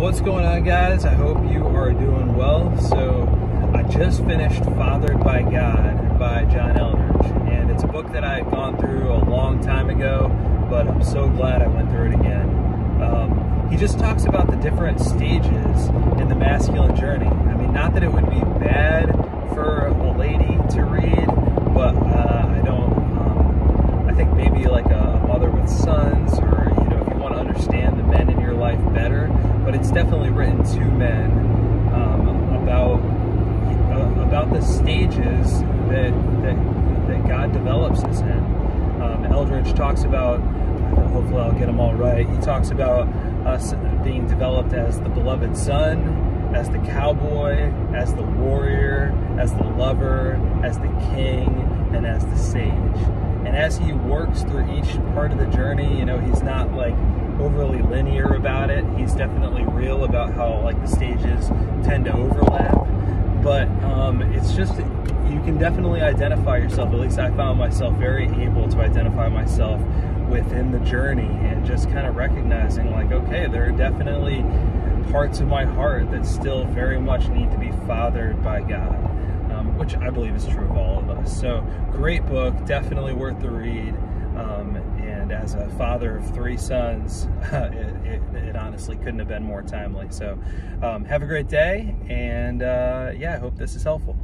what's going on guys? I hope you are doing well. So I just finished Fathered by God by John Eldredge, and it's a book that I had gone through a long time ago but I'm so glad I went through it again. Um, he just talks about the different stages in the masculine journey. I mean not that it would be bad for a lady to read but uh, I don't, um, I think maybe like a mother with sons or you know if you want to understand the men in your life better but it's definitely written to men um, about uh, about the stages that, that that God develops us in. Um, Eldredge talks about, hopefully I'll get them all right. He talks about us being developed as the beloved son, as the cowboy, as the warrior, as the lover, as the king, and as the sage. And as he works through each part of the journey, you know, he's not like overly linear about He's definitely real about how like the stages tend to overlap. But um, it's just, you can definitely identify yourself. At least I found myself very able to identify myself within the journey and just kind of recognizing like, okay, there are definitely parts of my heart that still very much need to be fathered by God. Um, which I believe is true of all of us. So, great book, definitely worth the read. Um, and as a father of three sons, it, it, it, honestly couldn't have been more timely. So, um, have a great day, and uh, yeah, I hope this is helpful.